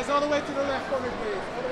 Guys, all the way to the left for me, please.